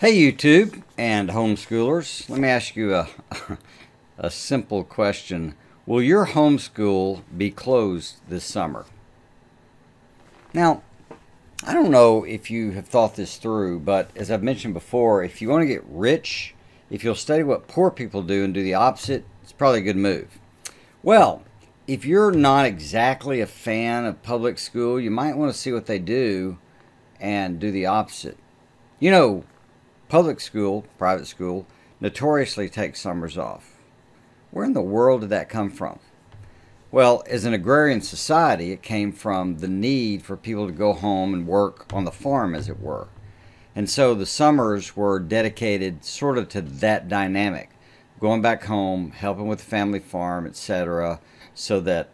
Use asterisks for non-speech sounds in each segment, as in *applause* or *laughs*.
Hey YouTube and homeschoolers, let me ask you a, *laughs* a simple question. Will your homeschool be closed this summer? Now, I don't know if you have thought this through, but as I've mentioned before, if you want to get rich, if you'll study what poor people do and do the opposite, it's probably a good move. Well, if you're not exactly a fan of public school, you might want to see what they do and do the opposite. You know, Public school, private school, notoriously takes summers off. Where in the world did that come from? Well, as an agrarian society, it came from the need for people to go home and work on the farm, as it were. And so the summers were dedicated sort of to that dynamic going back home, helping with the family farm, etc., so that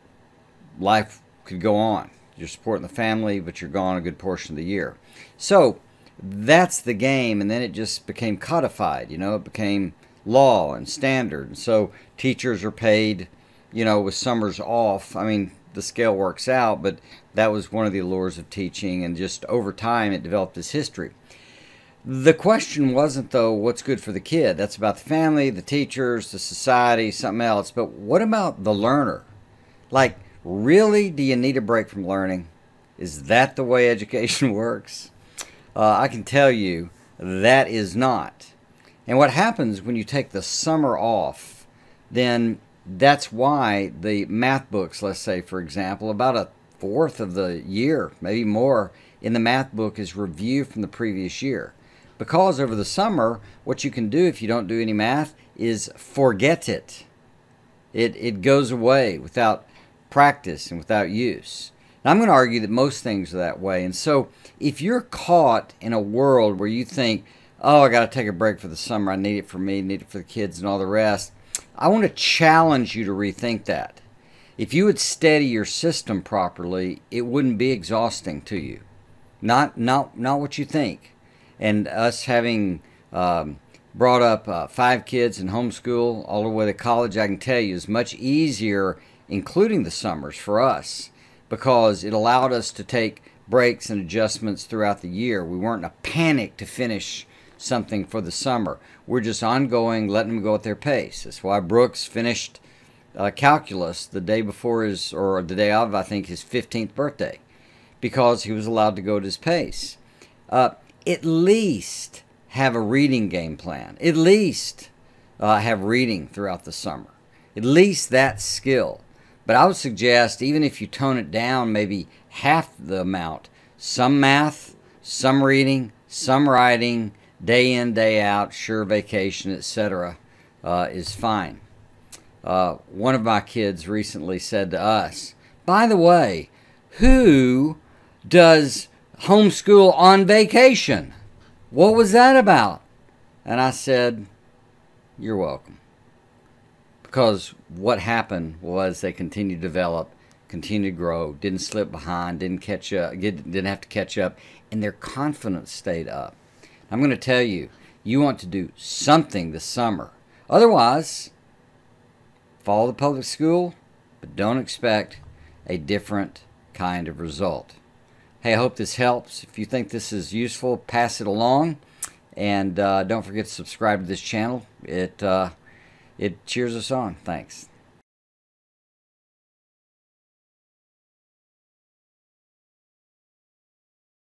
life could go on. You're supporting the family, but you're gone a good portion of the year. So that's the game and then it just became codified you know it became law and standard. And so teachers are paid you know with summers off. I mean the scale works out but that was one of the allures of teaching and just over time it developed this history. The question wasn't though what's good for the kid? That's about the family the teachers the society something else. But what about the learner? Like really do you need a break from learning? Is that the way *laughs* education works uh, I can tell you that is not. And what happens when you take the summer off, then that's why the math books, let's say, for example, about a fourth of the year, maybe more, in the math book is review from the previous year. Because over the summer, what you can do if you don't do any math is forget it. It, it goes away without practice and without use. And I'm going to argue that most things are that way. And so if you're caught in a world where you think, oh, I got to take a break for the summer, I need it for me, need it for the kids and all the rest, I want to challenge you to rethink that. If you would steady your system properly, it wouldn't be exhausting to you. Not, not, not what you think. And us having um, brought up uh, five kids in homeschool all the way to college, I can tell you is much easier, including the summers for us because it allowed us to take breaks and adjustments throughout the year. We weren't in a panic to finish something for the summer. We're just ongoing, letting them go at their pace. That's why Brooks finished uh, calculus the day before his, or the day of, I think, his 15th birthday, because he was allowed to go at his pace. Uh, at least have a reading game plan. At least uh, have reading throughout the summer. At least that skill. But I would suggest, even if you tone it down maybe half the amount, some math, some reading, some writing, day in, day out, sure vacation, etc., uh, is fine. Uh, one of my kids recently said to us, by the way, who does homeschool on vacation? What was that about? And I said, You're welcome because what happened was they continued to develop, continued to grow, didn't slip behind, didn't catch up, didn't have to catch up, and their confidence stayed up. I'm going to tell you, you want to do something this summer. Otherwise, follow the public school, but don't expect a different kind of result. Hey, I hope this helps. If you think this is useful, pass it along. And uh, don't forget to subscribe to this channel. It uh, it cheers us on. Thanks.